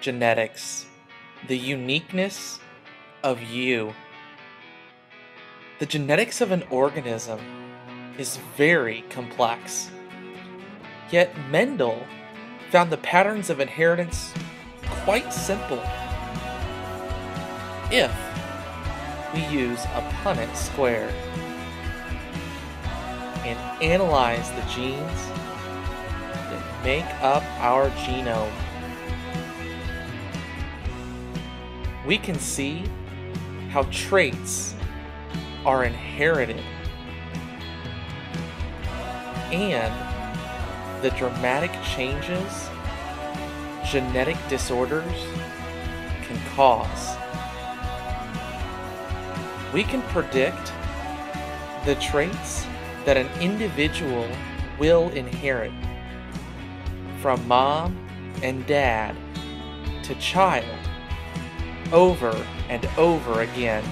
genetics, the uniqueness of you. The genetics of an organism is very complex. Yet Mendel found the patterns of inheritance quite simple. If we use a Punnett square and analyze the genes that make up our genome, we can see how traits are inherited and the dramatic changes genetic disorders can cause. We can predict the traits that an individual will inherit from mom and dad to child over and over again